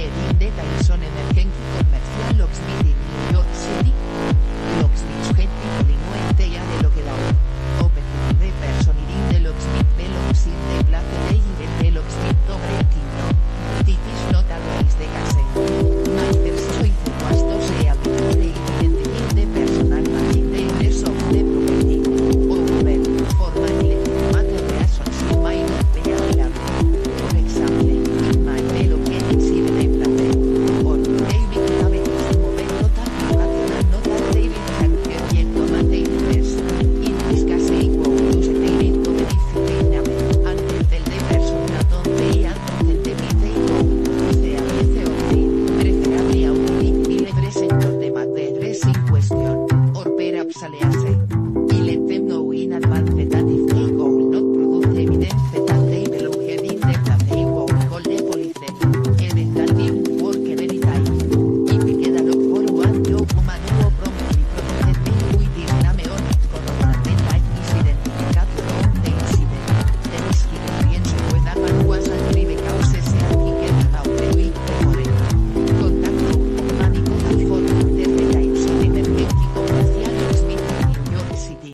Medin Data y Son y le no in advance.